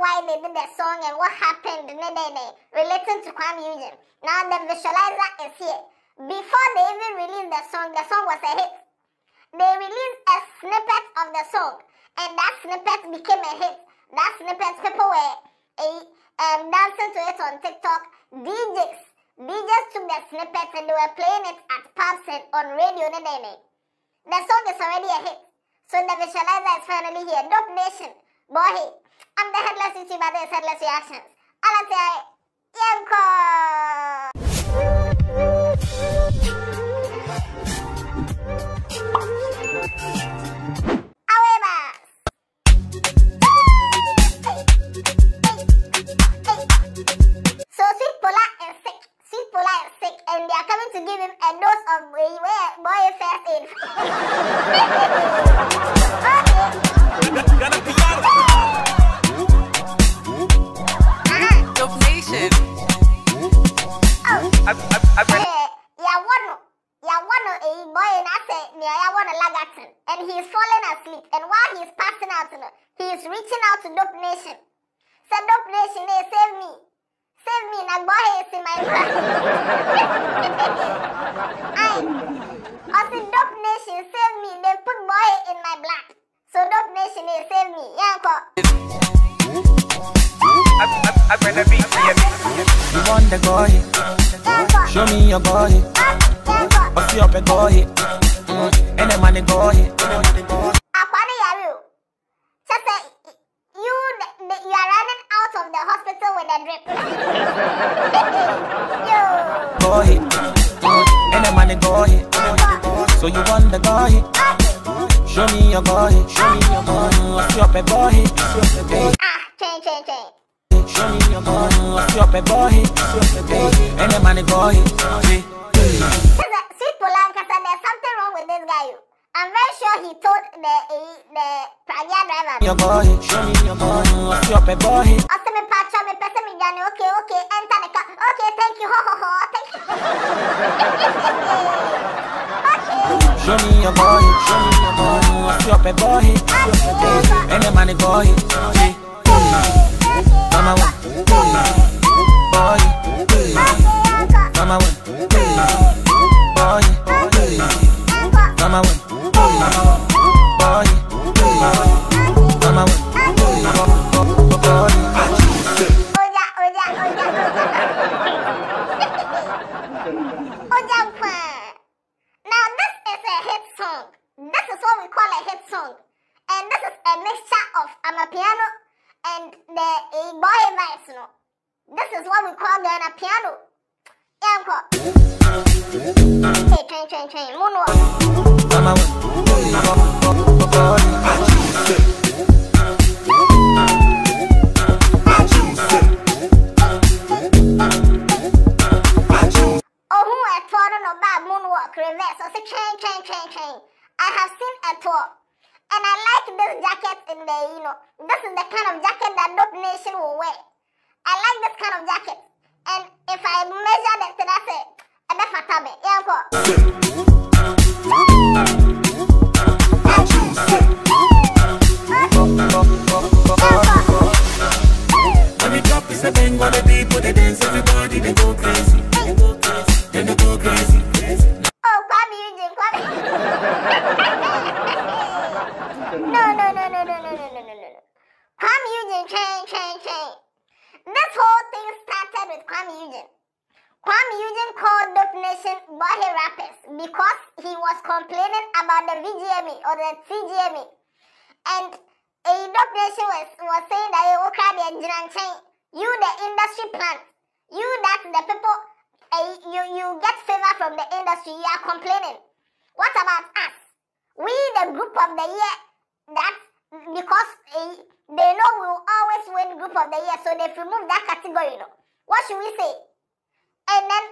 the song and what happened relating to Kuami Eugene. Now the visualizer is here. Before they even released the song, the song was a hit. They released a snippet of the song, and that snippet became a hit. That snippet, people were uh, um, dancing to it on TikTok. DJs, DJs took the snippet and they were playing it at pubs and on radio. The song is already a hit. So the visualizer is finally here. Dope Nation, boy, I'm the headless YouTuber, this headless reactions. Alatai, Yanko! Awebas! So Sweet Pola is sick. Sweet Pola is sick, and they are coming to give him a dose of boy, first. Nation. Said Dope Nation, hey, save me. Save me, na boy is in my blood. Aye. I said Dope Nation, save me. They put boy in my blood. So Dope Nation, hey, save me. Yanko. I better be You want the boy? Yanko. Show me your boy. Yanko. What's up, a boy? And the money boy. Boy. So you want the boy? Show me your boy. Show me your boy. What's a boy? Ah, chain, chain, chain. show me your boy. What's a boy? Hey, and the boy. Sweet there's something wrong with this guy. I'm very sure he told the the Pragya driver. Um, your boy. Show me your boy. What's a boy? Ɔsɛ mi pacha mi pɛsɛ mi gane. Okay, okay, enter the car. Okay, thank you. Ho ho ho. Thank you. okay. Show me your boy. Show me your boy. What's a boy? And the money boy. Hey, Mama, boy. Mama, boy. Mama, boy. Hit song. And this is a mixture of Amapiano and the boy vibes, know. This is what we call Ghana piano. Yanko. Hey, train, train, train. Moonwalk. Mama. Oh, who a tour no bad moonwalk reverse. I say train, train, train, train. I have seen a tour. And I like this jacket in the, you know, this is the kind of jacket that Dope Nation will wear. I like this kind of jacket. And if I measure the thing, I say, I bet fatabe. Yeah. When we drop a bang on the people they dance everybody they go crazy then they go crazy Oh, Kuami Eugene, Kuami. Was complaining about the VGMA or the CGME. And a Nation was, was saying that you okay, the engineering chain. You the industry plant. You that the people uh, you you get favor from the industry, you are complaining. What about us? We the group of the year that because uh, they know we will always win group of the year, so they've removed that category. You know. What should we say? And then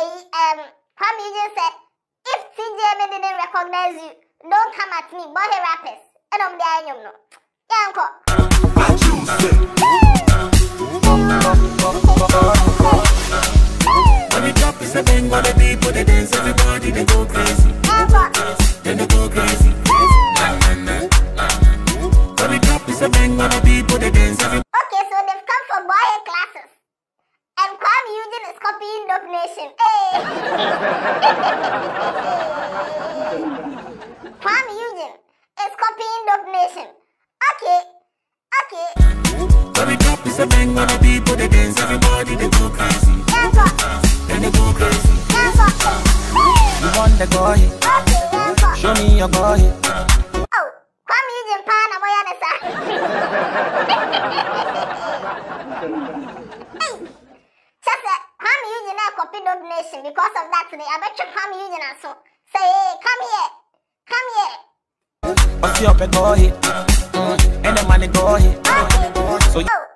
uh, um Kuami Eugene said, TJM didn't recognize you, don't come at me, boy rappers. And I'm there, you know. Yeah, uncle. When we drop it's a bang on the people they dance everybody they go crazy Uncle. then they go crazy Nation. Hey. Kuami Eugene is copying Dope Nation. Okay. Okay. So the top is a bang on the people, they dance, everybody they go crazy. Yes, sir. Then they go crazy. Yes, sir. You want the go hit? Okay, yes, sir. Show me your go hit. Oh, Kuami Eugene pa na mo yan sa. Hey, just uh, Kuami Eugene copy Dope Nation because of that today. I bet you Kuami Eugene aso. Say, hey, come here. Come here. What's your hit? Mm. And the money go hit. So Oh,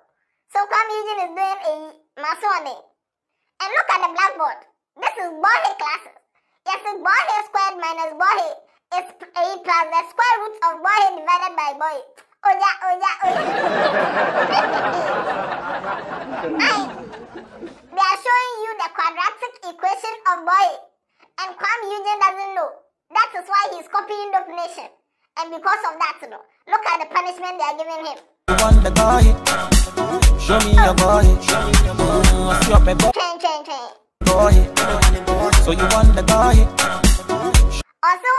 so Kuami Eugene is doing a Masoni. And look at the blackboard. This is Gbohe classes. Yes, it's Gbohe squared minus is p- a plus the square root of Gbohe divided by Gbohe. Oh yeah, oh yeah, oh yeah. They are showing you the quadratic equation of Boy. And Kuami Eugene doesn't know. That is why he's copying the nation. And because of that, you know, look at the punishment they are giving him. Show me your go Train, train, train. So you want the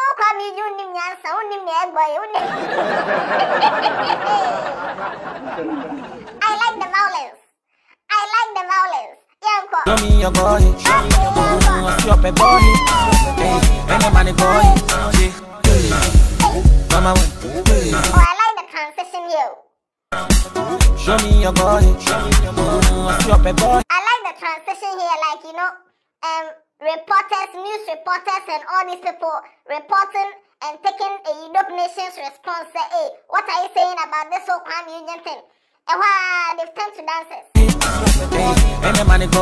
wọn kọ mi ju nim nyansa, wọn nim na ẹgbọ yìí, wọn. I like the violence. I like the violence. Yẹn kọ. Show me your hit. Mm. What's your hit? Hey, the money hit. Yeah. Mama win. Oh, I like the transition here. Show me your hit. Mm. What's your go hit? I like the transition here, like you know, um, reporters, news reporters, and all these people reporting and taking a Europe Nations response. Say, hey, what are you saying about this whole Kuami Eugene thing? And they've turned to dancers. Hey, and the money hit.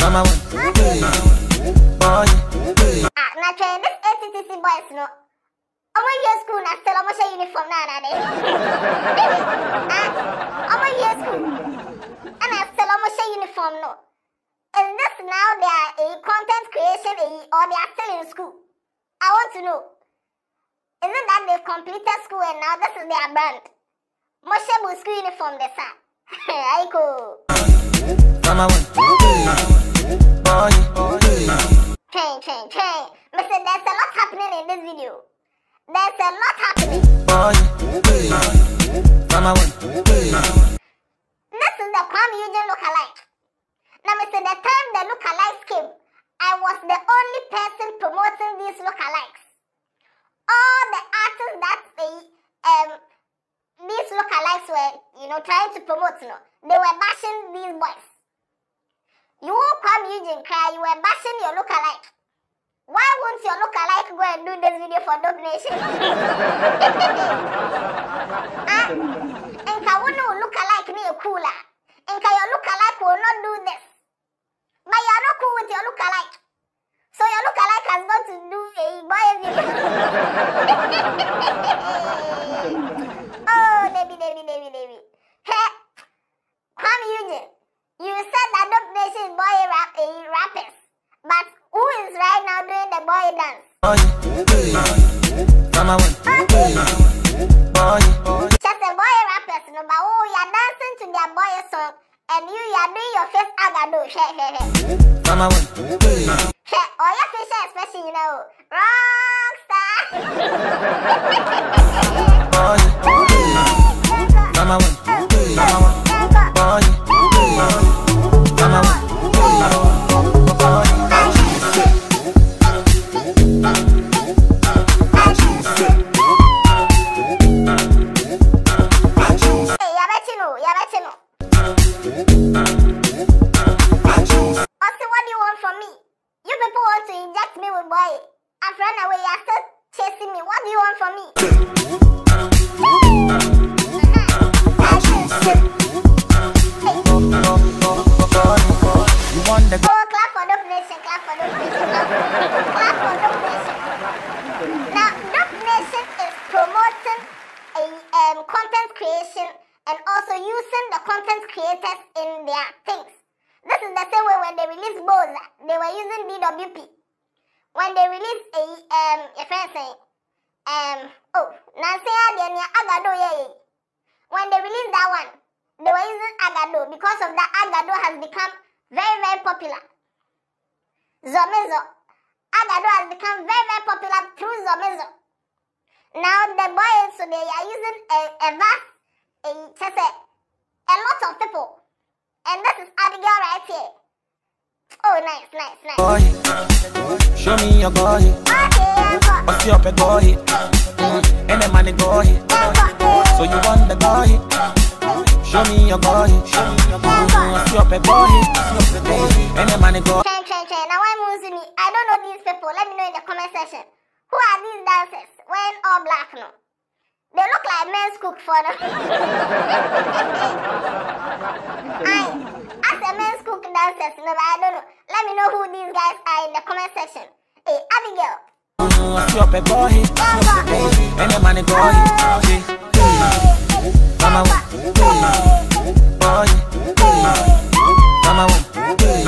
Mama. Go. Ah, na twɛn this ATTC boys no. Ɔmo yɛ school na still ɔmo hyɛ uniform na ana de. Ah, ɔmo yɛ school. Ɛna still ɔmo hyɛ uniform no. Is this now their a content creation a, or they are still in school? I want to know. Is it that they've completed school and now this is their brand? Mo hyɛ bu school uniform de sa. Aiko. Mama win. Go hit. Train, train. Mister, there's a lot happening in this video. There's a lot happening. Hit. Mama win. This is the Kwame Eugene lookalike. Know, they were bashing these boys. You won't Kuami Eugene cry, you were bashing your lookalike. Why won't your lookalike go and do this video for Dope Nation? ah, and know lookalike me a cooler? And can song, and you, you're doing your face agado, share, share, share. Mama win. Share, or your facial expression, you know, rockstar. Go hit. Mama win. Mama win. What do you want from me? You people want to inject me with boy. I've run away, you're still chasing me. What do you want from me? Oh, clap for clap for clap for. Now, is promoting a um, content creation and also using the content creators in their things. This is the same way when they released Boza, they were using DWP. When they released a, um, a friend saying, um, oh, Nancy Adenia Agado, yeah, when they released that one, they were using Agado. Because of that, Agado has become very, very popular. Zomizo. Agado has become very, very popular through Zomizo. Now the boys, so they are using a, a vast, a, just a, a lot of people. And this is Abigail right here. Oh, nice, nice, nice. Go ahead. Show me your go. Okay, uncle. What's up, go ahead. Mm, and the money go ahead. So you want the go ahead. Show me your go ahead. Show me your go up, go ahead. And the money go Train, train, train. Now, why moves me? I don't know these people. Let me know in the comment section. Who are these dancers wearing all black no? They look like men's cook for them. I, as a men's cook dancers, no, but I don't know. Let me know who these guys are in the comment section. Hey, Abigail. What's up, go ahead. Uncle. And the money go ahead. Mama, go ahead. Mama, go ahead.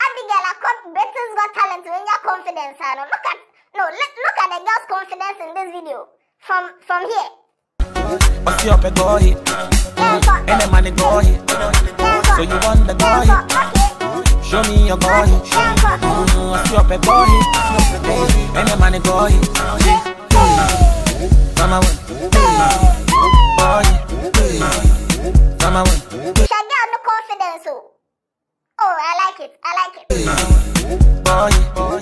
Abigail, I caught Britain's Got Talent when your confidence. I know. Look at no, look, look at the girl's confidence in this video. From from here. What's up, go ahead. Uncle. And the money go ahead. So you want the go. Okay. Show me your go ahead. Mm, What's up, go ahead. And the money go ahead. Mama, go Shaggy no confidence. Oh. oh, I like it. I like it. go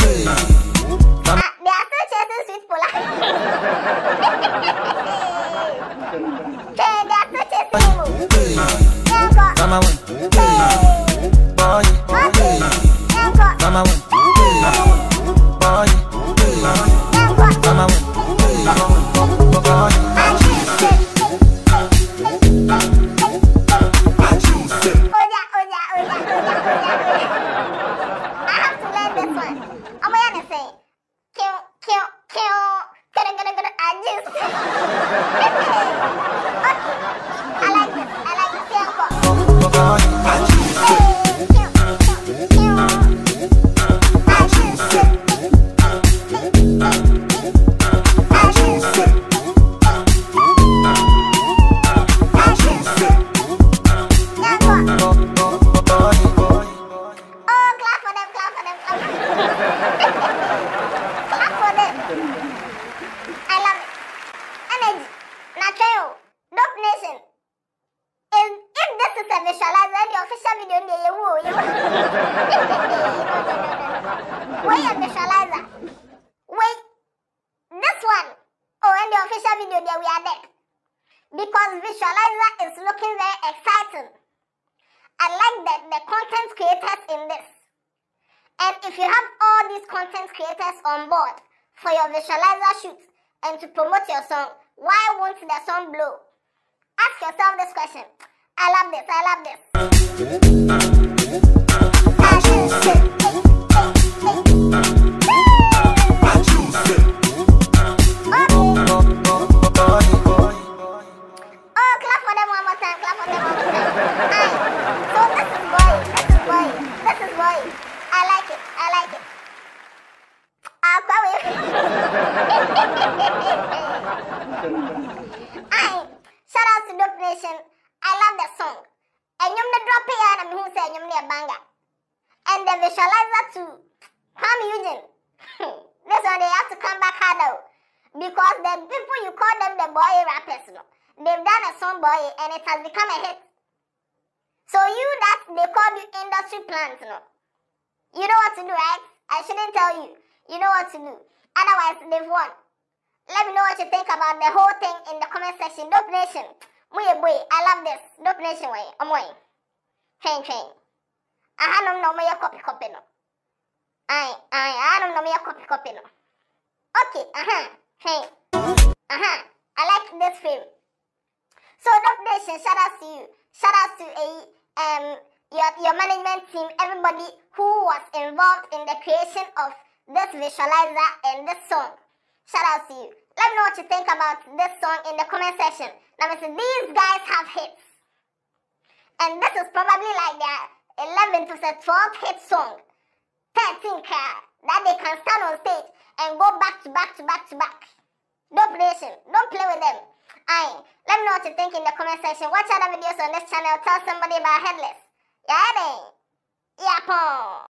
chasing sweet pola. okay, they are still chasing for your visualizer shoot and to promote your song, why won't the song blow? Ask yourself this question. I love this. I love this. Aye. Shout out to Dope Nation. I love that song. And you're the drop here and I'm who say you a banger. And the visualizer too. Kuami Eugene. this one they have to come back harder. Oh. Because the people you call them the boy rappers, no, they've done a song boy and it has become a hit. So you that they call you industry plant, no, you know what to do, right? I shouldn't tell you. You know what to do. Otherwise, they've won. Let me know what you think about the whole thing in the comment section. Dope Nation. Muye boy, I love this. Dope Nation way. I'm way. Train, train. I don't know my copy copy no. I I I don't know my copy copy no. Okay, uh-huh. Hey. Uh-huh. I like this film. So Dope Nation, shout out to you. Shout out to a um your your management team, everybody who was involved in the creation of this visualizer and this song. Shout out to you. Let me know what you think about this song in the comment section. Now, listen, these guys have hits. And this is probably like their 11 to 12 hit song. 13 car that they can stand on stage and go back to back to back to back. Dope Nation, don't play with them. Aye. Let me know what you think in the comment section. Watch other videos on this channel. Tell somebody about Headless. Yabe. Yapon.